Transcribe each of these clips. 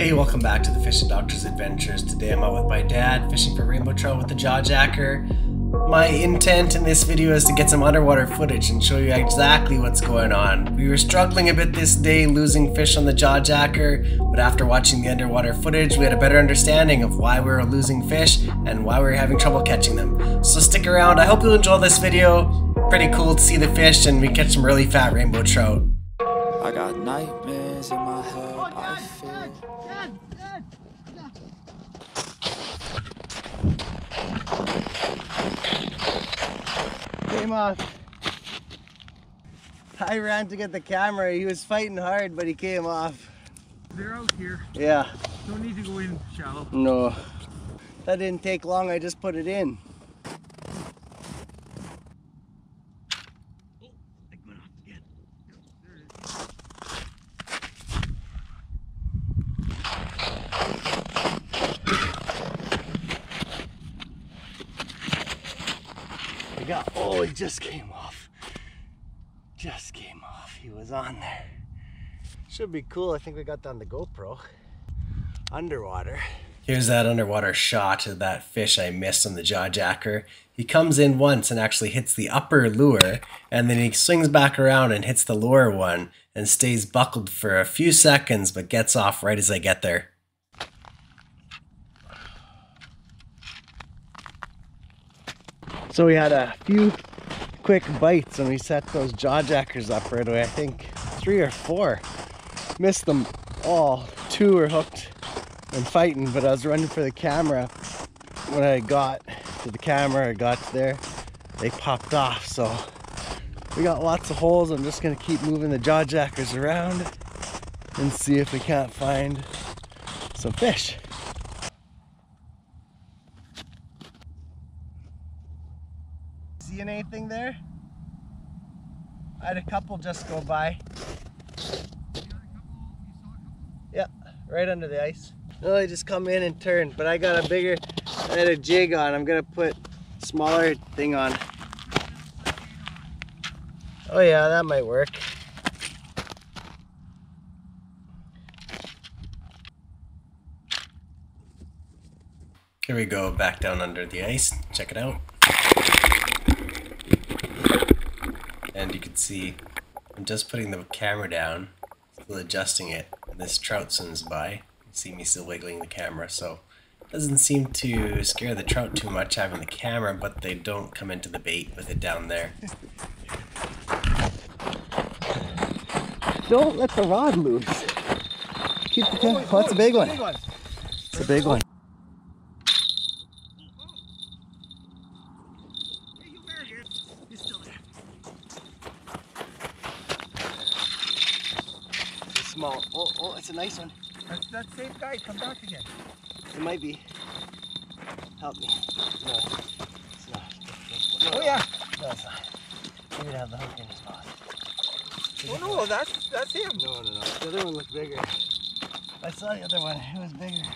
Hey, welcome back to the Fishing Doctor's Adventures. Today I'm out with my dad fishing for rainbow trout with the jaw jacker. My intent in this video is to get some underwater footage and show you exactly what's going on. We were struggling a bit this day losing fish on the jaw jacker, but after watching the underwater footage we had a better understanding of why we were losing fish and why we were having trouble catching them. So stick around, I hope you'll enjoy this video. Pretty cool to see the fish and we catch some really fat rainbow trout. I got nightmares in my head. Came off. I ran to get the camera. He was fighting hard, but he came off. They're out here. Yeah, Don't need to go in shallow. no. That didn't take long. I just put it in. I got, oh, he just came off. Just came off. He was on there. Should be cool. I think we got down the GoPro. Underwater. Here's that underwater shot of that fish I missed on the jaw jacker. He comes in once and actually hits the upper lure, and then he swings back around and hits the lower one and stays buckled for a few seconds but gets off right as I get there. So we had a few quick bites and we set those jaw jackers up right away. I think three or four. Missed them all. Two were hooked and fighting, but I was running for the camera. When I got to the camera, I got there, they popped off. So we got lots of holes. I'm just gonna keep moving the jaw jackers around and see if we can't find some fish. Seeing anything there? I had a couple just go by. Yeah, right under the ice. No, they just come in and turn, but I got a bigger, I had a jig on. I'm gonna put smaller thing on. Oh yeah, that might work. Here we go, back down under the ice. Check it out. And you can see I'm just putting the camera down, still adjusting it. And this trout swims by. You see me still wiggling the camera, so it doesn't seem to scare the trout too much having the camera, but they don't come into the bait with it down there. Don't let the rod loose. Keep the camera. Oh, that's a oh, big one. It's a big one. Small. Oh, oh, it's a nice one. That's that same guy. Come back again. It might be. Help me. No, it's not. No, Oh yeah. No, it's not. He would have the hook in his mouth. Oh no, that's that's him. No, no, no. The other one looked bigger. I saw the other one. It was bigger.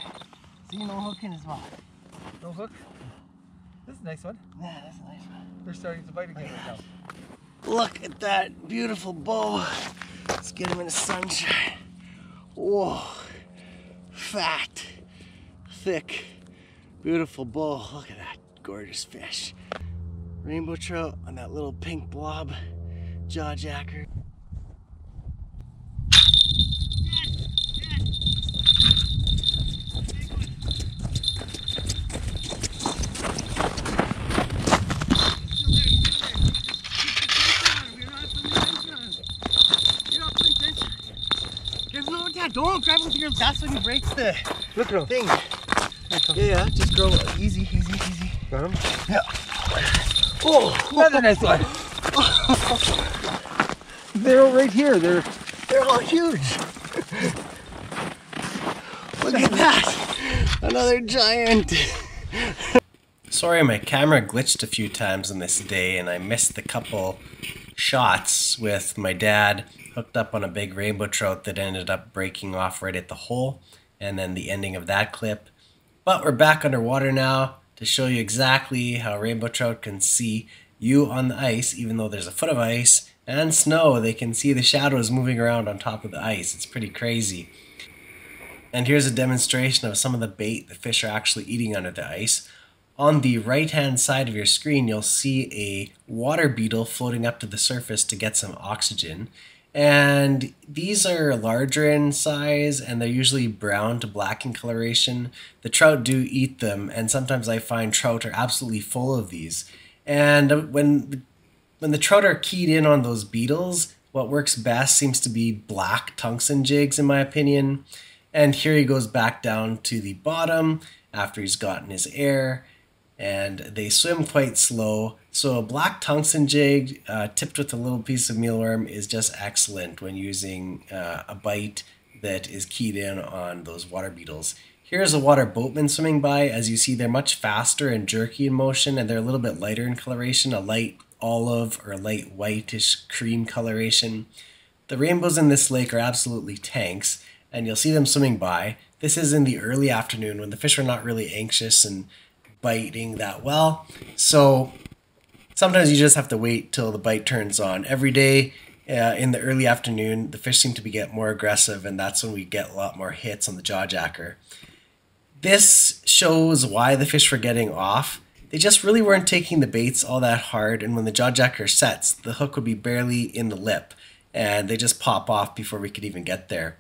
See, no hook in his mouth. No hook. This is a nice one. Yeah, that's a nice one. They're starting to bite again right now. Look at that beautiful bow. Let's get him in the sunshine. Whoa. Fat, thick, beautiful bull. Look at that gorgeous fish. Rainbow trout on that little pink blob jaw jacker. Don't grab him with your. That's when he breaks the Look at him. thing. Yeah, yeah. Just go easy, easy, easy. Got him. Yeah. Oh, another nice one. They're all right here. They're They're all huge. Look at that. Another giant. Sorry, my camera glitched a few times on this day and I missed the couple shots with my dad hooked up on a big rainbow trout that ended up breaking off right at the hole and then the ending of that clip. But we're back underwater now to show you exactly how rainbow trout can see you on the ice even though there's a foot of ice and snow. They can see the shadows moving around on top of the ice. It's pretty crazy. And here's a demonstration of some of the bait the fish are actually eating under the ice. On the right hand side of your screen, you'll see a water beetle floating up to the surface to get some oxygen. And these are larger in size and they're usually brown to black in coloration. The trout do eat them, and sometimes I find trout are absolutely full of these. And when when the trout are keyed in on those beetles, what works best seems to be black tungsten jigs, in my opinion. And here he goes back down to the bottom after he's gotten his air and they swim quite slow. So a black tungsten jig uh, tipped with a little piece of mealworm is just excellent when using uh, a bite that is keyed in on those water beetles. Here's a water boatman swimming by. As you see, they're much faster and jerky in motion, and they're a little bit lighter in coloration, a light olive or light whitish cream coloration. The rainbows in this lake are absolutely tanks, and you'll see them swimming by. This is in the early afternoon when the fish are not really anxious and biting that well. So sometimes you just have to wait till the bite turns on. Every day uh, in the early afternoon, the fish seem to be get more aggressive, and that's when we get a lot more hits on the jaw jacker. This shows why the fish were getting off. They just really weren't taking the baits all that hard, and when the jaw jacker sets, the hook would be barely in the lip, and they just pop off before we could even get there.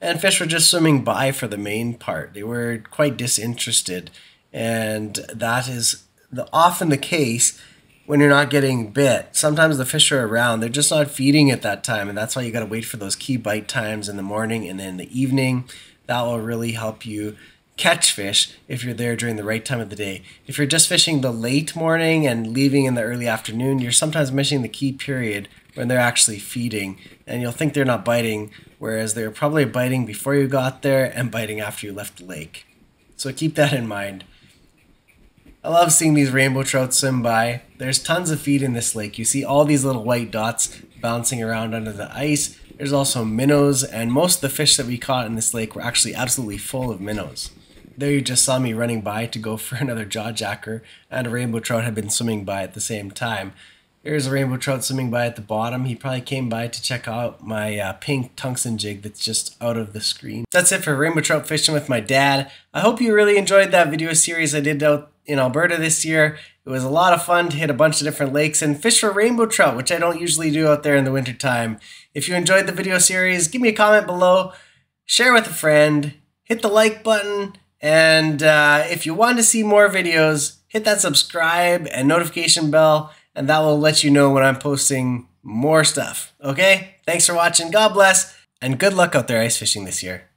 And fish were just swimming by for the main part. They were quite disinterested and that is the, often the case when you're not getting bit. Sometimes the fish are around, they're just not feeding at that time, and that's why you got to wait for those key bite times in the morning and then the evening. That will really help you catch fish if you're there during the right time of the day. If you're just fishing the late morning and leaving in the early afternoon, you're sometimes missing the key period when they're actually feeding, and you'll think they're not biting, whereas they're probably biting before you got there and biting after you left the lake. So keep that in mind. I love seeing these rainbow trout swim by. There's tons of feed in this lake. You see all these little white dots bouncing around under the ice. There's also minnows, and most of the fish that we caught in this lake were actually absolutely full of minnows. There you just saw me running by to go for another jaw jacker, and a rainbow trout had been swimming by at the same time. Here's a rainbow trout swimming by at the bottom. He probably came by to check out my uh, pink tungsten jig that's just out of the screen. That's it for rainbow trout fishing with my dad. I hope you really enjoyed that video series I did out in Alberta this year. It was a lot of fun to hit a bunch of different lakes and fish for rainbow trout, which I don't usually do out there in the wintertime. If you enjoyed the video series, give me a comment below, share with a friend, hit the like button, and uh, if you want to see more videos, hit that subscribe and notification bell, and that will let you know when I'm posting more stuff. Okay? Thanks for watching. God bless, and good luck out there ice fishing this year.